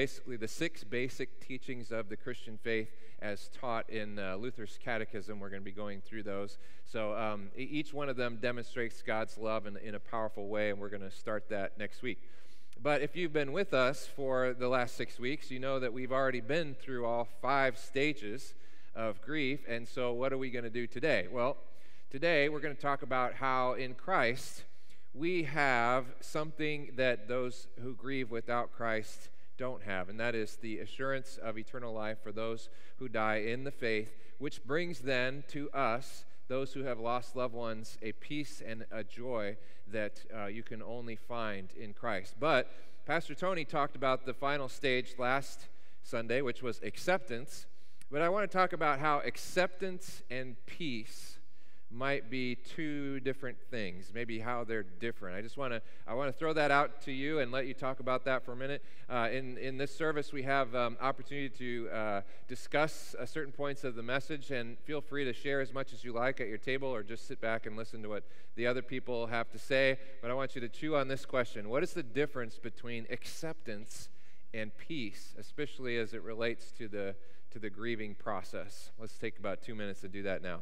basically the six basic teachings of the Christian faith as taught in uh, Luther's Catechism. We're going to be going through those. So um, each one of them demonstrates God's love in, in a powerful way, and we're going to start that next week. But if you've been with us for the last six weeks, you know that we've already been through all five stages of grief. And so, what are we going to do today? Well, today we're going to talk about how in Christ we have something that those who grieve without Christ don't have, and that is the assurance of eternal life for those who die in the faith, which brings then to us, those who have lost loved ones, a peace and a joy that uh, you can only find in Christ. But Pastor Tony talked about the final stage last Sunday, which was acceptance. But I want to talk about how acceptance and peace might be two different things maybe how they're different. I just want to i want to throw that out to you and let you talk about that for a minute. Uh, in, in this service we have um, opportunity to uh, discuss uh, certain points of the message and feel free to share as much as you like at your table or just sit back and listen to what the other people have to say. But i want you to chew on this question. What is the difference between acceptance and peace especially as it relates to the to the grieving process? Let's take about two minutes to do that now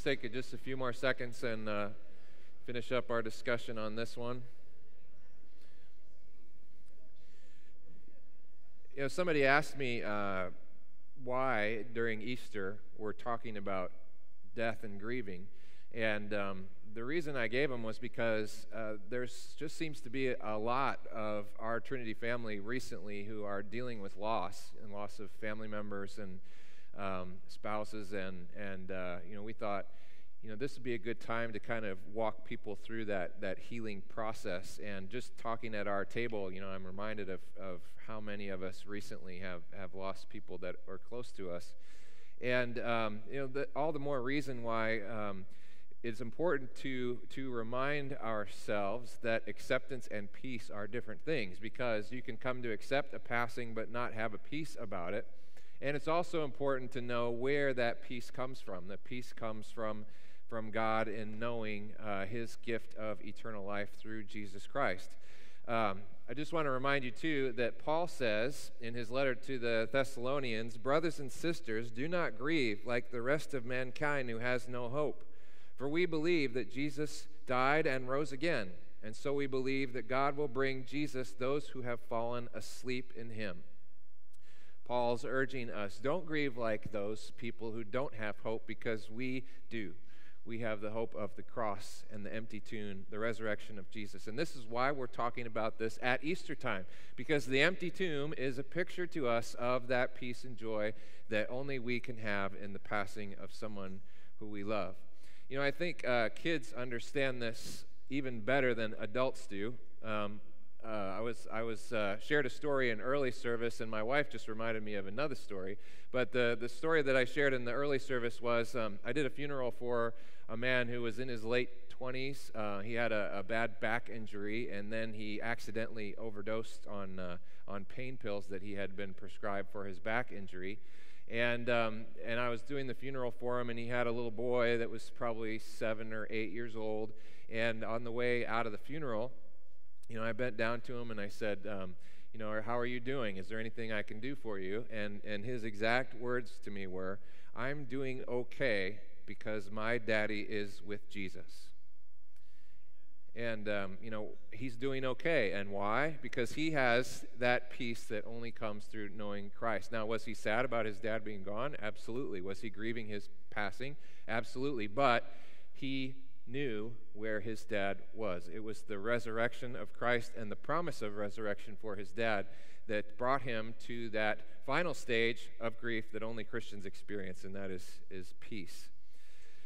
let's take just a few more seconds and uh, finish up our discussion on this one. You know, somebody asked me uh, why during Easter we're talking about death and grieving. And um, the reason I gave them was because uh, there just seems to be a lot of our Trinity family recently who are dealing with loss and loss of family members and um, spouses, and and uh, you know we thought you know, this would be a good time to kind of walk people through that, that healing process. And just talking at our table, you know, I'm reminded of, of how many of us recently have, have lost people that are close to us. And, um, you know, the, all the more reason why um, it's important to, to remind ourselves that acceptance and peace are different things because you can come to accept a passing but not have a peace about it. And it's also important to know where that peace comes from. That peace comes from, from God in knowing uh, his gift of eternal life through Jesus Christ. Um, I just want to remind you, too, that Paul says in his letter to the Thessalonians Brothers and sisters, do not grieve like the rest of mankind who has no hope. For we believe that Jesus died and rose again, and so we believe that God will bring Jesus those who have fallen asleep in him. Paul's urging us don't grieve like those people who don't have hope because we do. We have the hope of the cross and the empty tomb, the resurrection of Jesus. And this is why we're talking about this at Easter time, because the empty tomb is a picture to us of that peace and joy that only we can have in the passing of someone who we love. You know, I think uh, kids understand this even better than adults do. Um, uh, I was I was uh, shared a story in early service, and my wife just reminded me of another story. But the the story that I shared in the early service was um, I did a funeral for a man who was in his late 20s. Uh, he had a, a, bad back injury, and then he accidentally overdosed on uh, on pain pills that he had been prescribed for his back injury. And um, and I was doing the funeral for him, and he had a little boy that was probably seven or eight years old. And on the way out of the funeral you know, I bent down to him and I said, um, you know, how are you doing? Is there anything I can do for you? And, and his exact words to me were, I'm doing okay because my daddy is with Jesus. And, um, you know, he's doing okay. And why? Because he has that peace that only comes through knowing Christ. Now, was he sad about his dad being gone? Absolutely. Was he grieving his passing? Absolutely. But he knew where his dad was. It was the resurrection of Christ and the promise of resurrection for his dad that brought him to that final stage of grief that only Christians experience, and that is, is peace.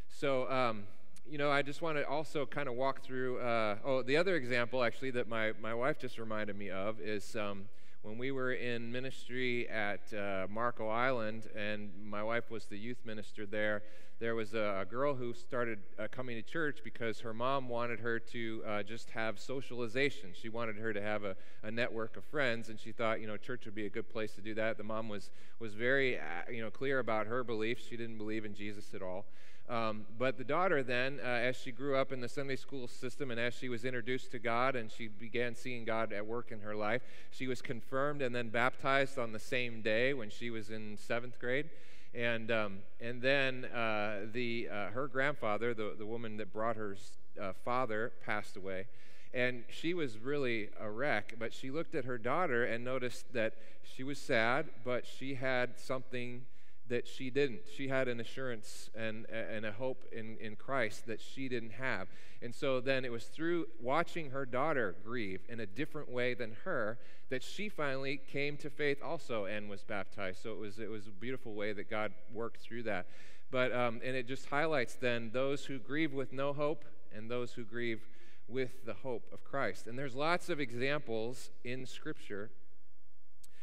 So, um, you know, I just want to also kind of walk through. Uh, oh, the other example, actually, that my, my wife just reminded me of is um, when we were in ministry at uh, Marco Island, and my wife was the youth minister there there was a, a girl who started uh, coming to church because her mom wanted her to uh, just have socialization. She wanted her to have a, a, network of friends, and she thought, you know, church would be a good place to do that. The mom was was very, uh, you know, clear about her beliefs. She didn't believe in Jesus at all. Um, but the daughter then, uh, as she grew up in the Sunday school system and as she was introduced to God and she began seeing God at work in her life, she was confirmed and then baptized on the same day when she was in seventh grade. And, um, and then uh, the, uh, her grandfather, the, the woman that brought her uh, father, passed away. And she was really a wreck, but she looked at her daughter and noticed that she was sad, but she had something that she didn't. She had an assurance and, and a hope in, in Christ that she didn't have. And so then it was through watching her daughter grieve in a different way than her that she finally came to faith also and was baptized. So it was, it was a beautiful way that God worked through that. But, um, and it just highlights then those who grieve with no hope and those who grieve with the hope of Christ. And there's lots of examples in Scripture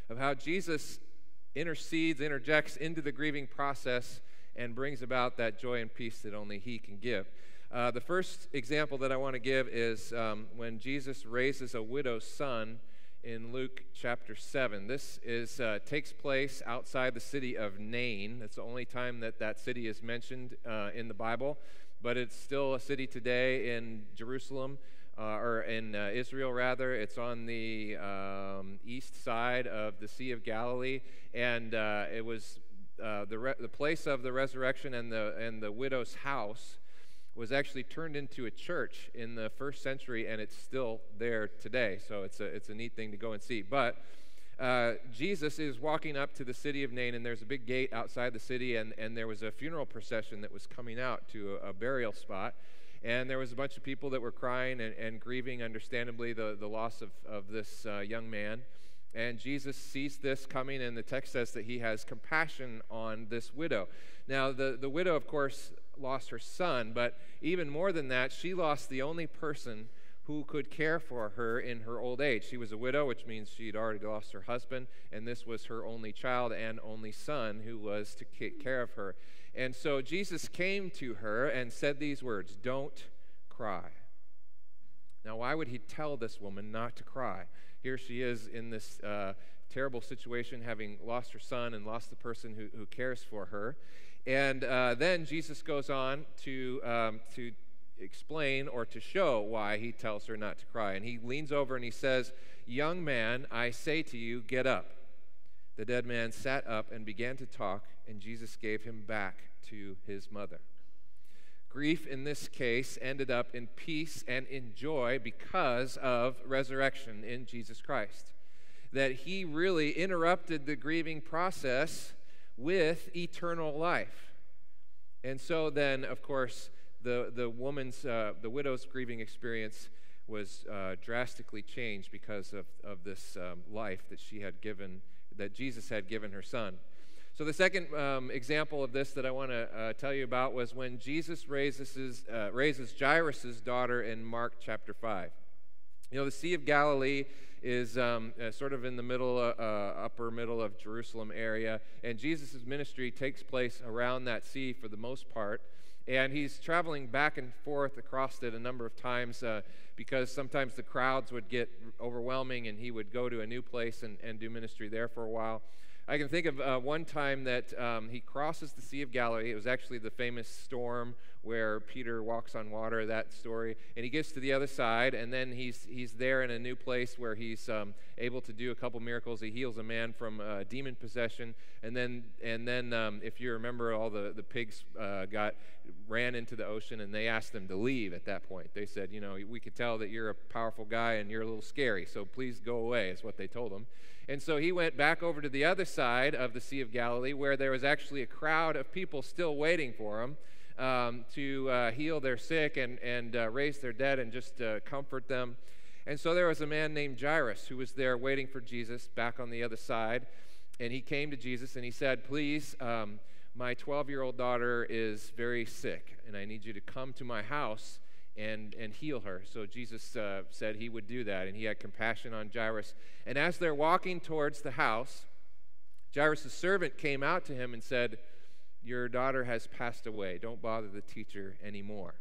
of how Jesus intercedes, interjects into the grieving process, and brings about that joy and peace that only He can give. Uh, the first example that I want to give is um, when Jesus raises a widow's son in Luke chapter 7. This is, uh, takes place outside the city of Nain. That's the only time that that city is mentioned uh, in the Bible, but it's still a city today in Jerusalem uh, or in uh, Israel, rather. It's on the um, east side of the Sea of Galilee, and uh, it was uh, the, re- the place of the resurrection and the, and the widow's house was actually turned into a church in the first century, and it's still there today. So it's a, it's a neat thing to go and see. But uh, Jesus is walking up to the city of Nain, and there's a big gate outside the city, and, and there was a funeral procession that was coming out to a, a burial spot. And there was a bunch of people that were crying and, and grieving, understandably, the, the loss of, of this uh, young man. And Jesus sees this coming, and the text says that he has compassion on this widow. Now, the, the widow, of course, lost her son, but even more than that, she lost the only person who could care for her in her old age. She was a widow, which means she'd already lost her husband, and this was her only child and only son who was to take care of her. And so Jesus came to her and said these words Don't cry. Now, why would he tell this woman not to cry? Here she is in this uh, terrible situation, having lost her son and lost the person who, who cares for her. And uh, then Jesus goes on to, um, to explain or to show why he tells her not to cry. And he leans over and he says, Young man, I say to you, get up. The dead man sat up and began to talk, and Jesus gave him back to his mother. Grief in this case ended up in peace and in joy because of resurrection in Jesus Christ. That he really interrupted the grieving process with eternal life. And so then, of course, the, the woman's, uh, the widow's grieving experience was uh, drastically changed because of, of this um, life that she had given, that Jesus had given her son. So, the second um, example of this that I want to uh, tell you about was when Jesus raises, uh, raises Jairus' daughter in Mark chapter 5. You know, the Sea of Galilee is um, uh, sort of in the middle, uh, uh, upper middle of Jerusalem area, and Jesus' ministry takes place around that sea for the most part. And he's traveling back and forth across it a number of times uh, because sometimes the crowds would get overwhelming and he would go to a new place and, and do ministry there for a while. I can think of uh, one time that um, he crosses the Sea of Galilee. It was actually the famous storm where Peter walks on water, that story. And he gets to the other side, and then he's, he's there in a new place where he's um, able to do a couple miracles. He heals a man from uh, demon possession. And then, and then um, if you remember, all the, the pigs uh, got ran into the ocean, and they asked him to leave at that point. They said, You know, we could tell that you're a powerful guy and you're a little scary, so please go away, is what they told him. And so he went back over to the other side of the Sea of Galilee, where there was actually a crowd of people still waiting for him um, to uh, heal their sick and, and uh, raise their dead and just uh, comfort them. And so there was a man named Jairus who was there waiting for Jesus back on the other side. And he came to Jesus and he said, Please, um, my 12 year old daughter is very sick, and I need you to come to my house and, and heal her. So Jesus uh, said he would do that, and he had compassion on Jairus. And as they're walking towards the house, Jairus' servant came out to him and said, Your daughter has passed away. Don't bother the teacher anymore.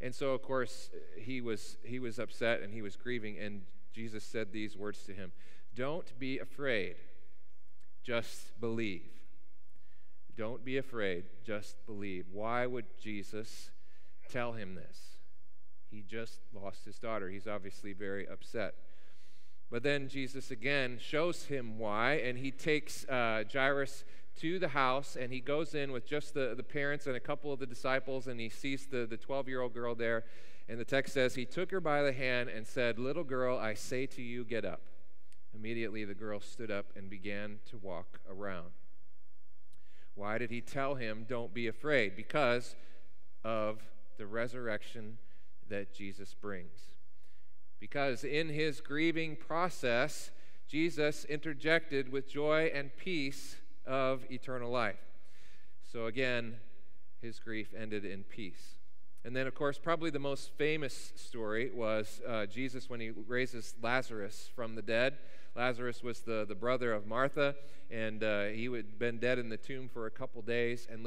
And so, of course, he was, he was upset and he was grieving, and Jesus said these words to him Don't be afraid, just believe. Don't be afraid, just believe. Why would Jesus tell him this? He just lost his daughter. He's obviously very upset. But then Jesus again shows him why, and he takes uh, Jairus to the house, and he goes in with just the, the parents and a couple of the disciples, and he sees the 12 year old girl there. And the text says, He took her by the hand and said, Little girl, I say to you, get up. Immediately the girl stood up and began to walk around. Why did he tell him, Don't be afraid? Because of the resurrection that Jesus brings. Because in his grieving process, Jesus interjected with joy and peace of eternal life. So again, his grief ended in peace. And then, of course, probably the most famous story was uh, Jesus when he raises Lazarus from the dead. Lazarus was the, the brother of Martha, and uh, he had been dead in the tomb for a couple days. And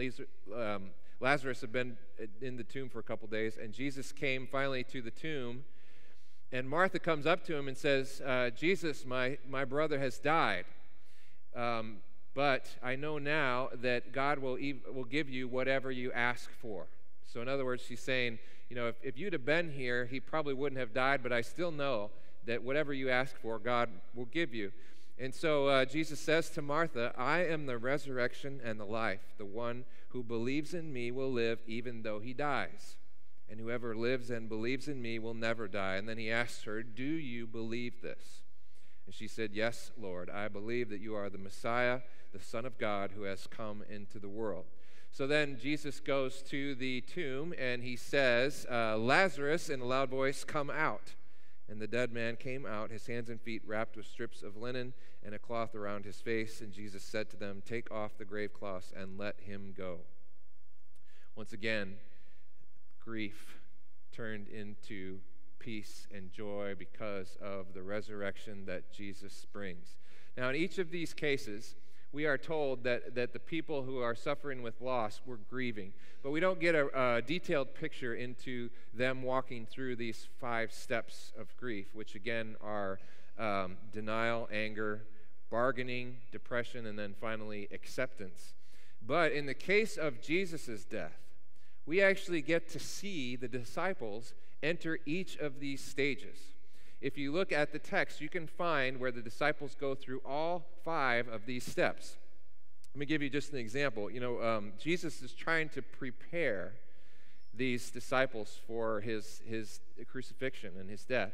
um, Lazarus had been in the tomb for a couple days, and Jesus came finally to the tomb. And Martha comes up to him and says, uh, Jesus, my, my brother has died. Um, but I know now that God will, ev- will give you whatever you ask for. So, in other words, she's saying, you know, if, if you'd have been here, he probably wouldn't have died, but I still know that whatever you ask for, God will give you. And so uh, Jesus says to Martha, I am the resurrection and the life. The one who believes in me will live even though he dies. And whoever lives and believes in me will never die. And then he asks her, Do you believe this? And she said, Yes, Lord, I believe that you are the Messiah, the Son of God, who has come into the world. So then Jesus goes to the tomb and he says, uh, Lazarus, in a loud voice, come out. And the dead man came out, his hands and feet wrapped with strips of linen and a cloth around his face. And Jesus said to them, Take off the grave cloths and let him go. Once again, grief turned into peace and joy because of the resurrection that Jesus brings. Now, in each of these cases, we are told that, that the people who are suffering with loss were grieving. But we don't get a, a, detailed picture into them walking through these five steps of grief, which again are um, denial, anger, bargaining, depression, and then finally acceptance. But in the case of Jesus' death, we actually get to see the disciples enter each of these stages. If you look at the text, you can find where the disciples go through all five of these steps. Let me give you just an example. You know, um, Jesus is trying to prepare these disciples for his, his crucifixion and his death.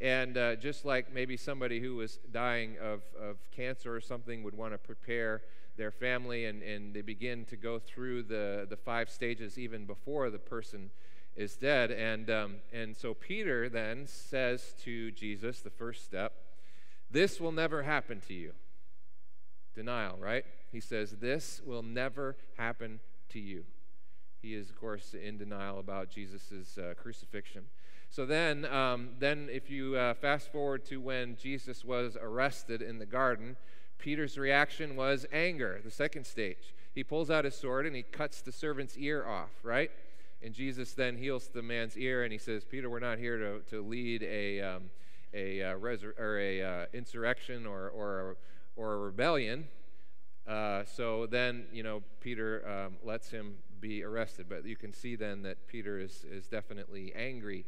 And uh, just like maybe somebody who was dying of, of cancer or something would want to prepare their family and, and they begin to go through the, the five stages even before the person is dead. And, um, and so Peter then says to Jesus, the first step, This will never happen to you. Denial, right? He says, This will never happen to you. He is, of course, in denial about Jesus' uh, crucifixion. So then, um, then if you uh, fast forward to when Jesus was arrested in the garden, Peter's reaction was anger, the second stage. He pulls out his sword and he cuts the servant's ear off, right? And Jesus then heals the man's ear and he says, Peter, we're not here to, to lead a, um, a, uh, resur- or a uh, insurrection or, or, or a rebellion. Uh, so then, you know, Peter um, lets him be arrested. But you can see then that Peter is, is definitely angry.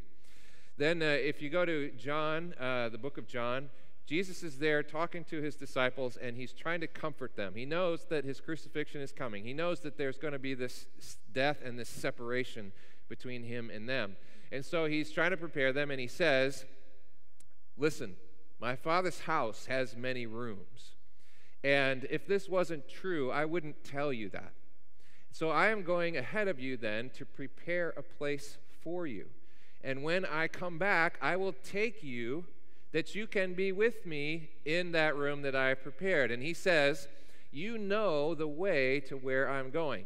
Then, uh, if you go to John, uh, the book of John, Jesus is there talking to his disciples and he's trying to comfort them. He knows that his crucifixion is coming. He knows that there's going to be this death and this separation between him and them. And so he's trying to prepare them and he says, Listen, my father's house has many rooms. And if this wasn't true, I wouldn't tell you that. So I am going ahead of you then to prepare a place for you. And when I come back, I will take you that you can be with me in that room that I have prepared. And he says, You know the way to where I'm going.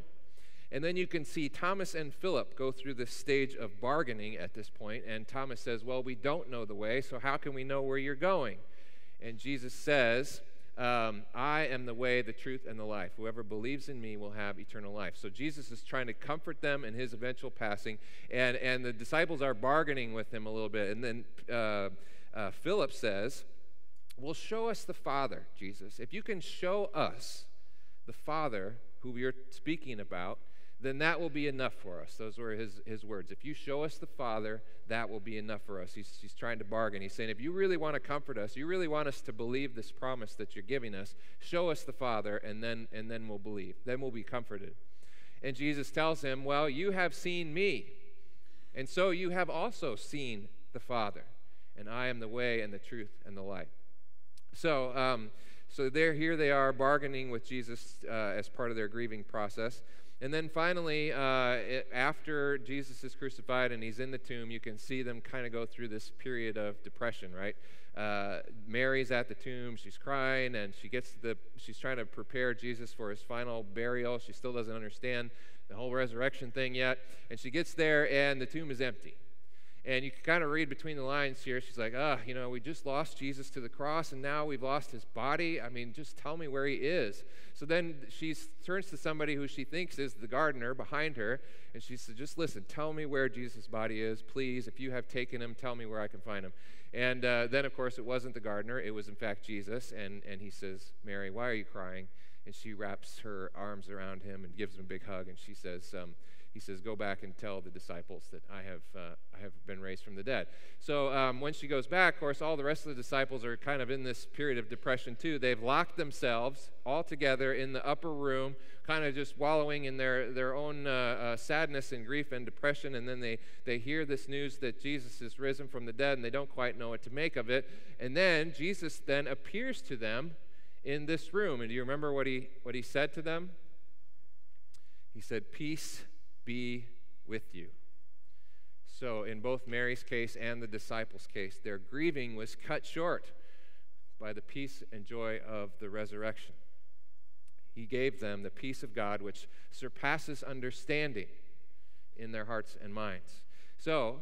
And then you can see Thomas and Philip go through this stage of bargaining at this point, And Thomas says, Well, we don't know the way, so how can we know where you're going? And Jesus says, um, I am the way, the truth, and the life. Whoever believes in me will have eternal life. So Jesus is trying to comfort them in his eventual passing, and, and the disciples are bargaining with him a little bit. And then uh, uh, Philip says, Well, show us the Father, Jesus. If you can show us the Father who are speaking about, then that will be enough for us. Those were his, his words. If you show us the Father, that will be enough for us. He's, he's trying to bargain. He's saying, if you really want to comfort us, you really want us to believe this promise that you're giving us, show us the Father, and then, and then we'll believe. Then we'll be comforted. And Jesus tells him, Well, you have seen me, and so you have also seen the Father and I am the way and the truth and the light. So, um, so there, here they are bargaining with Jesus uh, as part of their grieving process. And then finally, uh, it, after Jesus is crucified and he's in the tomb, you can see them kind of go through this period of depression, right? Uh, Mary's at the tomb, she's crying, and she gets the, she's trying to prepare Jesus for his final burial. She still doesn't understand the whole resurrection thing yet. And she gets there, and the tomb is empty. And you can kind of read between the lines here. She's like, ah, you know, we just lost Jesus to the cross and now we've lost his body. I mean, just tell me where he is. So then she turns to somebody who she thinks is the gardener behind her and she says, just listen, tell me where Jesus' body is, please. If you have taken him, tell me where I can find him. And uh, then, of course, it wasn't the gardener, it was in fact Jesus. And, and he says, Mary, why are you crying? And she wraps her arms around him and gives him a big hug and she says, um, he says, Go back and tell the disciples that I have, uh, I have been raised from the dead. So um, when she goes back, of course, all the rest of the disciples are kind of in this period of depression too. They've locked themselves all together in the upper room, kind of just wallowing in their, their own uh, uh, sadness and grief and depression. And then they, they hear this news that Jesus is risen from the dead and they don't quite know what to make of it. And then Jesus then appears to them in this room. And do you remember what he, what he said to them? He said, Peace be with you. So, in both Mary's case and the disciples' case, their grieving was cut short by the peace and joy of the resurrection. He gave them the peace of God which surpasses understanding. in their hearts and minds. So,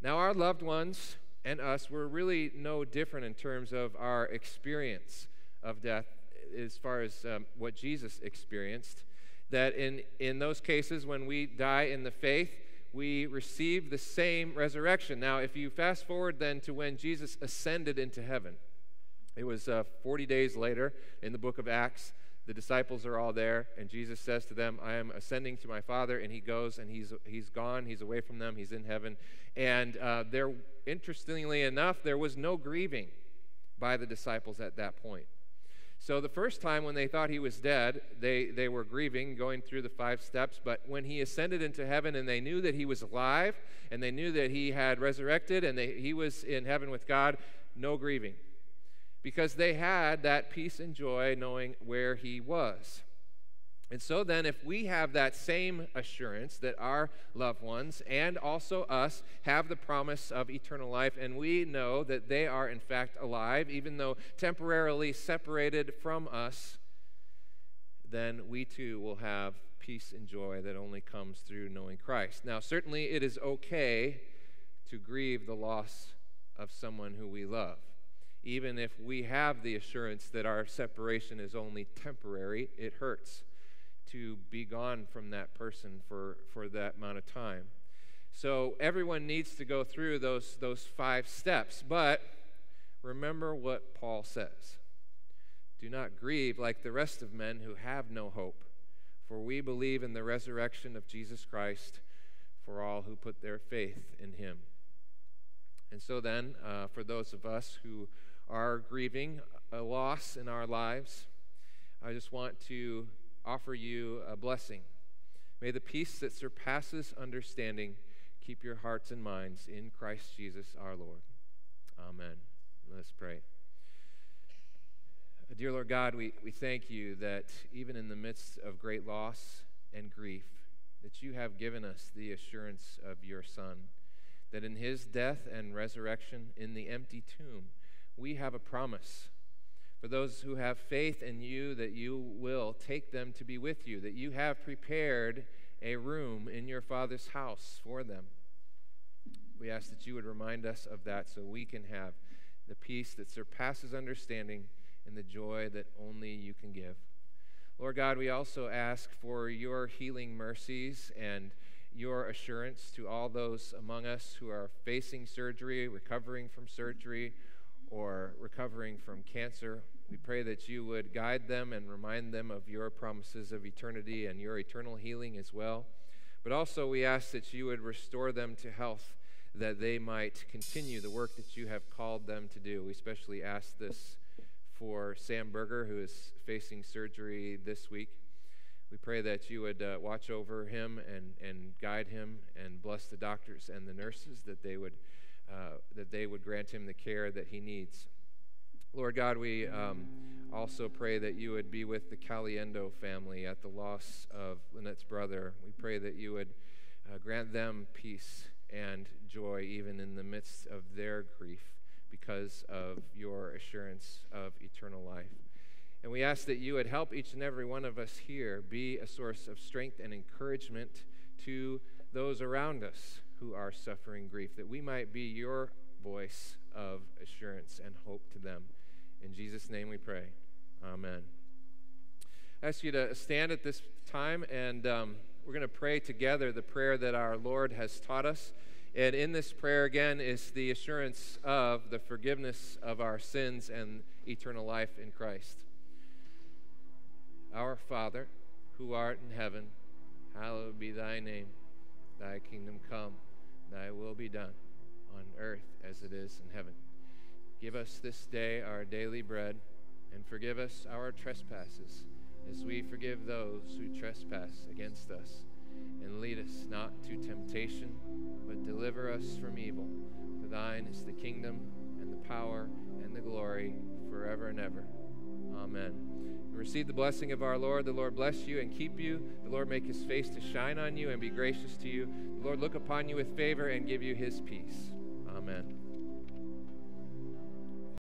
now our loved ones and us were really no different in terms of our experience of death as far as um, what Jesus experienced. That in, in those cases, when we die in the faith, we receive the same resurrection. Now, if you fast forward then to when Jesus ascended into heaven, it was uh, 40 days later in the book of Acts. The disciples are all there, and Jesus says to them, I am ascending to my Father. And he goes and he's, he's gone. He's away from them. He's in heaven. And uh, there, interestingly enough, there was no grieving by the disciples at that point. So the first time when they thought he was dead, they, they were grieving, going through the five steps. But when he ascended into heaven and they knew that he was alive and they knew that he had resurrected and they, he was in heaven with God, no grieving. Because they had that peace and joy knowing where he was. And so then, if we have that same assurance that our loved ones and also us have the promise of eternal life, and we know that they are in fact alive, even though temporarily separated from us, then we too will have peace and joy that only comes through knowing Christ. Now, certainly it is okay to grieve the loss of someone who we love. Even if we have the assurance that our separation is only temporary, it hurts to be gone from that person for, for that amount of time. So everyone needs to go through those, those five steps. But remember what Paul says Do not grieve like the rest of men who have no hope, for we believe in the resurrection of Jesus Christ for all who put their faith in him. And so then, uh, for those of us who are grieving a loss in our lives, I just want to offer you a blessing. May the peace that surpasses understanding keep your hearts and minds in Christ Jesus our Lord. Amen. Let's pray. Dear Lord God, we, we thank you that even in the midst of great loss and grief, that you have given us the assurance of your Son, that in his death and resurrection in the empty tomb, we have a promise for those who have faith in you that you will take them to be with you, that you have prepared a room in your Father's house for them. We ask that you would remind us of that so we can have the peace that surpasses understanding and the joy that only you can give. Lord God, we also ask for your healing mercies and your assurance to all those among us who are facing surgery, recovering from surgery, or recovering from cancer. We pray that you would guide them and remind them of your promises of eternity and your eternal healing as well. But also, we ask that you would restore them to health, that they might continue the work that you have called them to do. We especially ask this for Sam Berger, who is facing surgery this week. We pray that you would uh, watch over him and, and guide him and bless the doctors and the nurses, that they would that they would grant him the care that he needs. Lord God, we um, also pray that you would be with the Caliendo family at the loss of Lynette's brother. We pray that you would uh, grant them peace and joy even in the midst of their grief because of your assurance of eternal life. And we ask that you would help each and every one of us here be a source of strength and encouragement to those around us who are suffering grief, that we might be your voice of assurance and hope to them. In Jesus' name we pray. Amen. I ask you to stand at this time, and um, we're going to pray together the prayer that our Lord has taught us. And in this prayer, again, is the assurance of the forgiveness of our sins and eternal life in Christ. Our Father, who art in heaven, hallowed be thy name. Thy kingdom come Thy will be done on earth as it is in heaven. Give us this day our daily bread, and forgive us our trespasses, as we forgive those who trespass against us. And lead us not to temptation, but deliver us from evil. For thine is the kingdom, and the power, and the glory, forever and ever. Amen receive the blessing of our Lord. The Lord bless you and keep you. The Lord make his face to shine on you and be gracious to you. The Lord look upon you with favor and give you his peace. Amen.